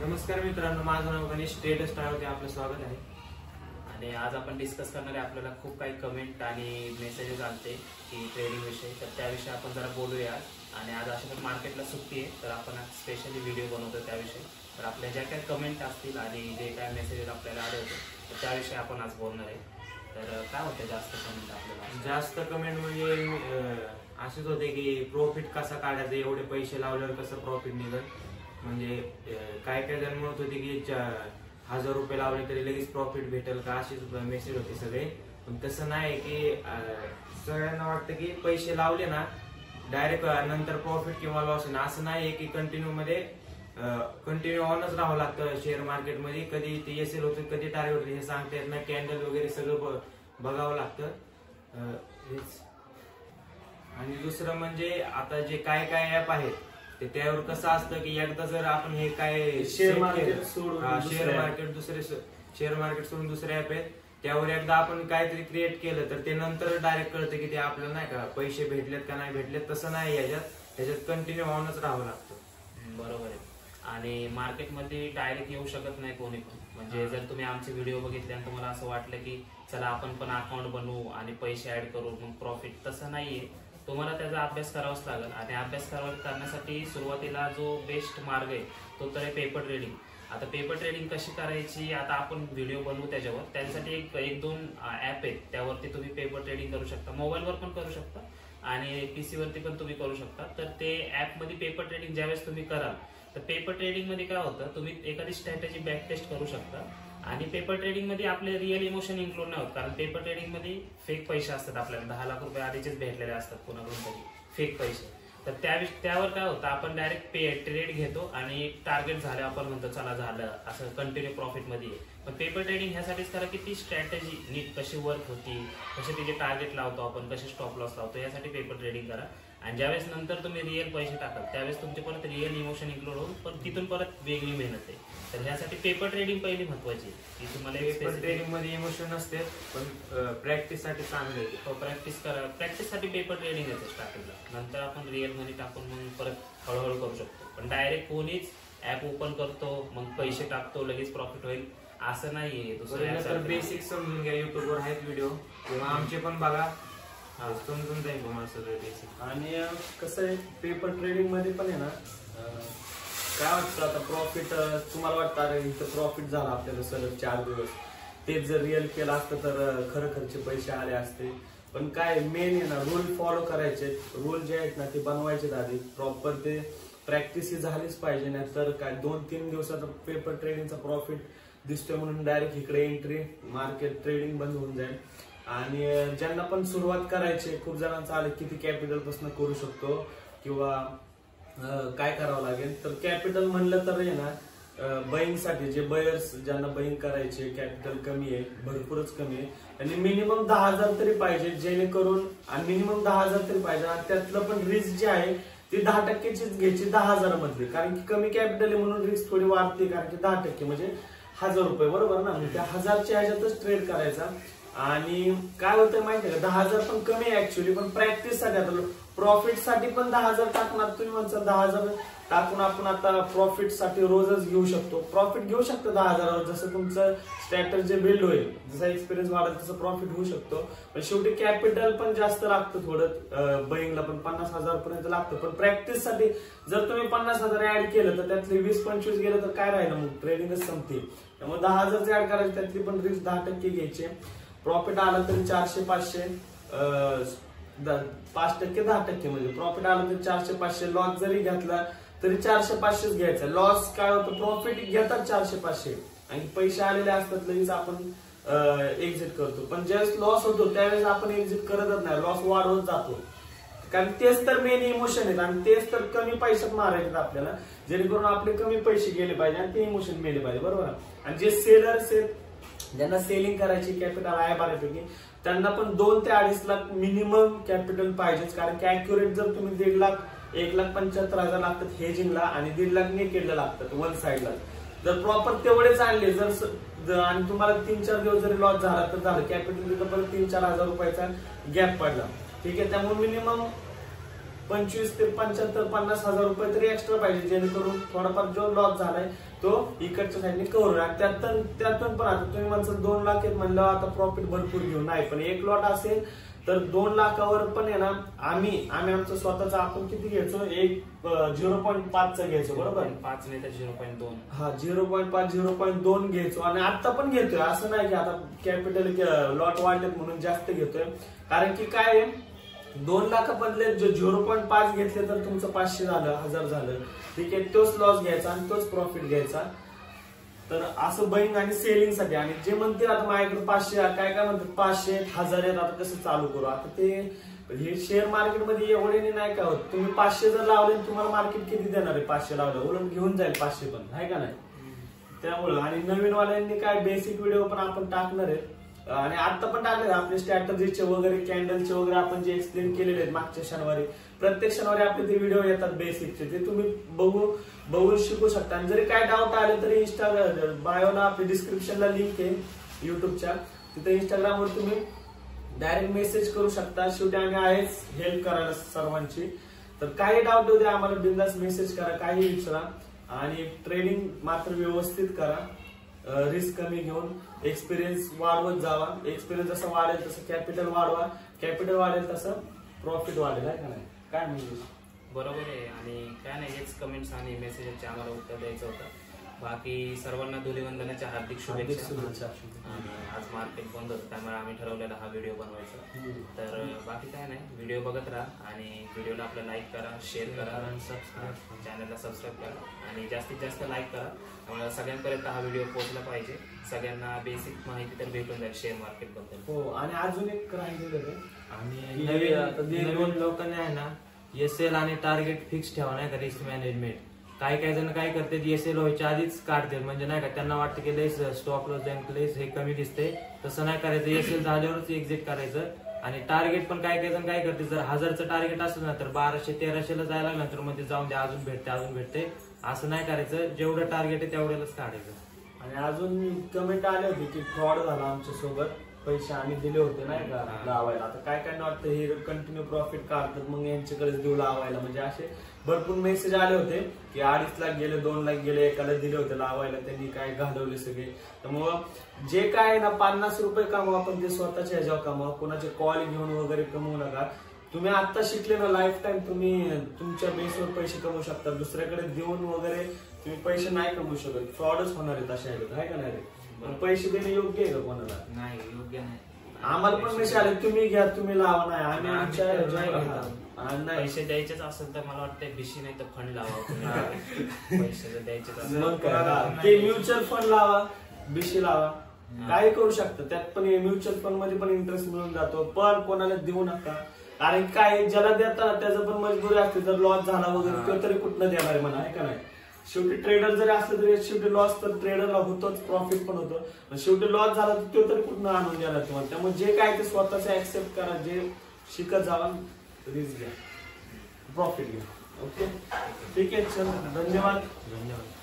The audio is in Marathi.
नमस्कार मित्रांनो माझं नाव गणेश ट्रेड स्टारवरती आपलं स्वागत आहे. आणि आज आपण डिस्कस करणार आहे आपल्याला खूप काही कमेंट आणि मेसेजेस आलते की ट्रेडिंग विषयी. तर त्याविषयी आपण जरा बोलूया. आणि आज अशा पण मार्केटला सुट्टी आहे तर आपण आज स्पेशली व्हिडिओ बनवतो त्याविषयी तर आपल्या ज्या काही कमेंट असतील आणि जे काय मेसेजेस आपल्याला आले होते तर त्याविषयी आपण आज बोलणार आहे. तर काय होतं जास्त कमेंट आपल्याला? जास्त कमेंट म्हणजे असेच होते की प्रॉफिट कसा काढायचं एवढे पैसे लावल्यावर कसं प्रॉफिट निघत म्हणजे काय काय जण म्हणत होते की हजार रुपये लावले तरी लगेच प्रॉफिट भेटेल का असेच मेसेज होते सगळे. पण तसं नाही की सगळ्यांना वाटतं की पैसे लावले ना डायरेक्ट नंतर प्रॉफिट किंवा लॉस ना असं नाही की कंटिन्यू मध्ये कंटिन्यू ऑनच राहावं लागतं शेअर मार्केटमध्ये कधी ते एसेल होतं कधी टार्गेट होतं हे सांगता येत नाही. कॅन्डल वगैरे सगळं ब- बघावं लागतं. हेच. आणि दुसरं म्हणजे आता जे काय काय ऍप आहेत ते त्यावर कसं असतं की एकदा जर आपण हे काय market केलं- सोडून हा, दुसरे शेअर. मार्केट दुसरे शेअर मार्केट सोडून दुसरे ऍप आहेत. त्यावर एकदा आपण काहीतरी क्रिएट केलं तर ते नंतर डायरेक्ट कळतं की ते आपल्याला नाही का पैसे भेटलेत का नाही भेटलेत तसं नाही याच्यात. त्याच्यात कंटिन्यू ऑनच राहावं लागतं. बरोबर आहे. आणि मार्केटमध्ये डायरेक्ट येऊ शकत नाही कोणी पण. म्हणजे जर तुम्ही आमचे व्हिडिओ बघितले आणि तुम्हाला असं वाटलं की चला आपण पण अकाउंट बनवू आणि पैसे ऍड करू मग प्रॉफिट तसं नाहीये. तुम्हाला त्याचा अभ्यास करावाच लागेल. आणि अभ्यास करावा करण्यासाठी सुरुवातीला जो बेस्ट मार्ग आहे तो तर आहे पेपर ट्रेडिंग आता पेपर ट्रेडिंग कशी करायची आता आपण व्हिडिओ बनवू त्याच्यावर. त्यासाठी एक एक दोन ॲप आहेत. त्यावरती तुम्ही पेपर ट्रेडिंग करू शकता. मोबाईलवर पण करू शकता. आणि पी सीवरती पण तुम्ही करू शकता. तर ते ॲपमध्ये पेपर ट्रेडिंग ज्यावेळेस तुम्ही कराल तर पेपर ट्रेडिंगमध्ये काय होतं तुम्ही एखादी स्ट्रॅटेजी बॅक टेस्ट करू शकता. आणि पेपर ट्रेडिंगमध्ये आपले रिअल इमोशन इन्क्लूड नाही होत कारण पेपर ट्रेडिंगमध्ये फेक पैसे असतात आपल्याला. दहा लाख रुपये आधीचेच भेटलेले असतात कोणाकडून तरी फेक पैसे. तर त्या त्यावर काय होतं आपण डायरेक्ट पे ट्रेड घेतो आणि टार्गेट झालं आपण म्हणतो चला झालं असं कंटिन्यू प्रॉफिटमध्ये पण पेपर ट्रेडिंग ह्यासाठीच करा की ती स्ट्रॅटेजी नीट कशी वर्क होती कसे तिचे टार्गेट लावतो आपण कसे स्टॉप लॉस लावतो यासाठी पेपर ट्रेडिंग करा. आणि ज्यावेळेस नंतर तुम्ही रिअल पैसे टाकाल त्यावेळेस तुमचे परत रिअल इमोशन इन्क्लूड होऊन पण तिथून परत वेगळी मेहनत आहे. तर ह्यासाठी पेपर ट्रेडिंग पहिली महत्वाची आहे की तुम्हाला पेपर ट्रेडिंगमध्ये इमोशन असते पण प्रॅक्टिससाठी चांगलं आहे. हो प्रॅक्टिस करा. प्रॅक्टिससाठी पेपर ट्रेडिंग येते स्टार्टिंगला नंतर आपण रिअलमध्ये टाकून मग परत हळूहळू करू शकतो. पण डायरेक्ट कोणीच ऍप ओपन करतो मग पैसे टाकतो लगेच प्रॉफिट होईल. असं नाहीये. दुसरं app तर. बेसिक समजून घ्या युट्यूबवर आहेत व्हिडिओ किंवा आमचे पण बघा. समजून जाईल तुम्हाला सगळं बेसिक आणि कसं आहे पेपर ट्रेडिंगमध्ये पण आहे ना काय वाटतं आता प्रॉफिट तुम्हाला वाटतं अरे इथं प्रॉफिट झाला आपल्याला सलग चार दिवस. तेच जर रिअल केलं असतं तर खरं खर्चे पैसे आले असते. पण काय मेन आहे ना रूल फॉलो करायचे रूल जे आहेत ना ते बनवायचे आधी. प्रॉपर ते प्रॅक्टिस ही झालीच पाहिजे नाही तर काय दोन तीन दिवसाचा पेपर ट्रेडिंगचा प्रॉफिट दिसतोय म्हणून डायरेक्ट इकडे एंट्री मार्केट ट्रेडिंग बंद होऊन जाईल. आणि ज्यांना पण सुरुवात करायची खूप जणांचं आलं किती कॅपिटलपासून करू शकतो. किंवा काय करावं लागेल? तर कॅपिटल म्हणलं तर आहे ना बईंगसाठी जे बयर्स ज्यांना बईंग करायचे कॅपिटल कमी आहे भरपूरच कमी आहे. आणि मिनिमम दहा हजार तरी पाहिजे जेणेकरून आणि मिनिमम दहा हजार तरी पाहिजे. आणि त्यातलं पण रिस्क जे आहे ती दहा टक्क्याचीच घ्यायची दहा हजारामधली. कारण की कमी कॅपिटल आहे म्हणून रिस्क थोडी वाढते कारण की दहा टक्के. म्हणजे हजार रुपये बरोबर ना? मग त्या हजारच्या ह्याच्यातच ट्रेड करायचा. आणि काय होतं माहितीये का? दहा हजार पण कमी आहे ऍक्च्युली पण प्रॅक्टिससाठी आता प्रॉफिटसाठी पण दहा हजार टाकणार तुम्ही म्हणता दहा हजार टाकून आपण आता प्रॉफिटसाठी रोजच घेऊ शकतो. प्रॉफिट घेऊ शकतो दहा हजारावर जसं तुमचं स्ट्रॅटर्जी बिल्ड होईल. जसा एक्सपिरियन्स वाढेल तसं प्रॉफिट होऊ शकतो. पण शेवटी कॅपिटल पण जास्त लागतं थोडं. बईंगला पण पन्नास हजार पर्यंत लागतं. पण प्रॅक्टिससाठी जर तुम्ही पन्नास हजार ऍड केलं तर त्यातले वीस पंचवीस गेलं तर काय राहिलं मग? ट्रेडिंगच संपते. त्यामुळे दहा हजारचे ऍड करायचे त्यातली पण रिस्क दहा टक्के घ्यायचे. प्रॉफिट आलं तरी चारशे पाचशे. पाच टक्के दहा टक्के म्हणजे प्रॉफिट आलं तर चारशे पाचशे लॉस जरी घेतला तरी चारशे पाचशेच घ्यायचा. लॉस काय होतं? प्रॉफिट घेतात चारशे पाचशे. आणि पैसे आलेले असतात लगेच आपण एक्झिट करतो. पण ज्यावेळेस लॉस होतो त्यावेळेस आपण एक्झिट करतच नाही. लॉस वाढवत जातो. कारण तेच तर मेन इमोशन आहेत. आणि तेच तर कमी पैशात मारायचे आपल्याला. जेणेकरून आपले कमी पैसे गेले पाहिजे आणि ते इमोशन मेले पाहिजे. बरोबर? आणि जे सेलर्स आहेत ज्यांना सेलिंग करायची कॅपिटल आहे बऱ्यापैकी त्यांना पण दोन ते अडीच लाख मिनिमम कॅपिटल पाहिजेच. कारण की अॅक्युरेट जर तुम्ही दीड लाख एक लाख पंच्याहत्तर हजार लागतात हेजिंगला आणि दीड लाख नेकेडला लागतात वन साईडला जर प्रॉपर तेवढेच आणले जर आणि तुम्हाला तीन चार दिवस जरी लॉस झाला तर झालं. कॅपिटल तिथं परत तीन चार हजार रुपयाचा गॅप पडला. ठीक आहे? त्यामुळे मिनिमम पंचवीस ते पंच्याहत्तर पन्नास हजार रुपये तरी एक्स्ट्रा पाहिजे जेणेकरून थोडाफार जो लॉस झालाय तो इकडच्या साईडने होईल. आणि त्यातून त्यातून पण आता तुम्ही म्हणसाल दोन लाख आहेत म्हणल्यावर आता प्रॉफिट भरपूर घेऊ नाही पण एक लॉट असेल तर दोन लाखावर पण आहे ना आम्ही आम्ही आमचं स्वतःच आपण किती घ्यायचो? एक झिरो पॉईंट पाचचा घ्यायचो बरोबर? पाच नाही तर झिरो पॉईंट दोन. हा झिरो पॉईंट पाच झिरो पॉईंट दोन घ्यायचो. आणि आता पण घेतोय. असं नाही की आता कॅपिटल लॉट वाढलेत म्हणून जास्त घेतोय. कारण की काय आहे? दोन लाखामधले जो झिरो पॉईंट पाच घेतले तर तुमचं पाचशे झालं हजार झालं. ठीक आहे तोच लॉस घ्यायचा आणि तोच प्रॉफिट घ्यायचा. तर असं बाईंग आणि सेलिंगसाठी आणि जे म्हणतील आता माझ्याकडे पाचशे काय काय म्हणतात? पाचशे हजार आहेत आता कसं चालू करू? आता ते हे शेअर मार्केटमध्ये एवढे नाही काय होत. तुम्ही पाचशे जर लावले आणि तुम्हाला मार्केट किती देणार आहे पाचशे लावलं? उलट घेऊन जाईल पाचशे पण. आहे का नाही? त्यामुळं. आणि नवीन वाल्यांनी काय बेसिक व्हिडिओ पण आपण टाकणार आहे. आणि आता पण टाकले आपले स्ट्रॅटजीचे वगैरे कॅन्डलचे वगैरे आपण जे एक्सप्लेन केलेले आहेत मागच्या शनिवारी प्रत्येक शनिवारी आपले ते व्हिडिओ येतात बेसिकचे ते तुम्ही बघू बघून शिकू शकता. आणि जरी काय डाऊट आले तरी इंस्टाग्राम बायोला आपली डिस्क्रिप्शनला लिंक आहे युट्यूबच्या तिथे इंस्टाग्रामवर तुम्ही डायरेक्ट मेसेज करू शकता. शेवटी आम्ही आहेच हेल्प करायला सर्वांची. तर काही डाऊट होते आम्हाला बिंदास मेसेज करा काही विचारा. आणि ट्रेनिंग मात्र व्यवस्थित करा. रिस्क कमी घेऊन एक्सपिरियन्स वाढवत जावा. एक्सपिरियन्स जसं वाढेल तसं कॅपिटल वाढवा. कॅपिटल वाढेल तसं प्रॉफिट वाढेल आहे का नाही? काय म्हणजे बरोबर आहे. आणि काय नाही हेच कमेंट्स आणि मेसेजचे आम्हाला उत्तर द्यायचं होतं. बाकी सर्वांना धुलीवंदनाच्या हार्दिक शुभेच्छा. आज मार्केट बंद होतं त्यामुळे आम्ही ठरवलेला हा व्हिडिओ बनवायचा. तर बाकी काय नाही व्हिडिओ बघत राहा आणि व्हिडिओला आपला लाईक करा शेअर करा. आणि सबस्क्राईब चॅनलला सबस्क्राईब करा. आणि जास्तीत जास्त लाईक करा. त्यामुळे सगळ्यांपर्यंत हा व्हिडिओ पोहोचला पाहिजे. सगळ्यांना बेसिक माहिती तर भेटून जाईल शेअर मार्केटबद्दल. हो आणि अजून एक आणि की नवीन लोकांनी आहे ना एस एल आणि टार्गेट फिक्स ठेवा नाही का रिस्क मॅनेजमेंट काही काही जण काय करतात एस एल व्हायच्या आधीच काढते. म्हणजे नाही का त्यांना वाटतं की less stop loss bank less हे कमी दिसते. तसं नाही करायचं. एस एल झाल्यावरच एक्झिट करायचं. आणि टार्गेट पण काय काही जण काय करते जर हजारचं टार्गेट असेल ना तर बाराशे तेराशेला जायला लागलं तर मध्ये जाऊन द्या अजून भेटते अजून भेटते. असं नाही करायचं. जेवढं टार्गेट आहे तेवढ्यालाच काढायचं. आणि अजून कमेंट आले होते की फ्रॉड झाला आमच्यासोबत पैसे आम्ही दिले होते नाही का लावायला. आता काय काय वाटतं हे कंटिन्यू प्रॉफिट काढतात मग यांच्याकडे देऊ लावायला. म्हणजे असे भरपूर मेसेज आले होते की अडीच लाख गेले दोन लाख गेले एकाला दिले होते लावायला त्यांनी काय घालवले सगळे. त्यामुळं जे काय आहे ना पन्नास रुपये कमवा पण ते स्वतःच्या ह्याच्यावर कमवा. कोणाचे कॉल घेऊन वगैरे कमवू नका. तुम्ही आता शिकले ना लाईफ टाईम तुम्ही तुमच्या बेसवर पैसे कमवू शकता. दुसऱ्याकडे देऊन वगैरे तुम्ही पैसे नाही कमवू शकत. फ्रॉडच होणार आहेत अशा ह्याच्यात, आहे का नाही पैसे देणे योग्य आहे का कोणाला? नाही योग्य नाही. आम्हाला पण मेसेज आले तुम्ही घ्या तुम्ही लावा. नाही आम्ही आम्ही आमच्या तर ह्याच्यावर नाही. घेतो. आणि नाही. पैसे द्यायचेच असेल तर मला वाटतं बिशी नाही तर फंड लावा. पैसे जर द्यायचेच असेल मग काय. ते म्युच्युअल फंड लावा. बीसी लावा. काय करू शकता? त्यात पण म्युच्युअल फंडमध्ये पण इंटरेस्ट मिळून जातो. पण कोणाला देऊ नका. कारण काय? ज्याला देता त्याचं पण मजबुरी असते. जर लॉस झाला वगैरे तो तरी कुठनं देणार आहे म्हणा. आहे का नाही? शेवटी ट्रेडर जरी असलं तरी शेवटी लॉस तर ट्रेडरला होतोच प्रॉफिट पण होतं. शेवटी लॉस झाला तर तो तरी पूर्ण आणून देणार तुम्हाला? त्यामुळे जे काय ते स्वतःच ऍक्सेप्ट करा जे शिकत जावा रिस्क घ्या. प्रॉफिट घ्या. ओके ठीक आहे चल. धन्यवाद. धन्यवाद.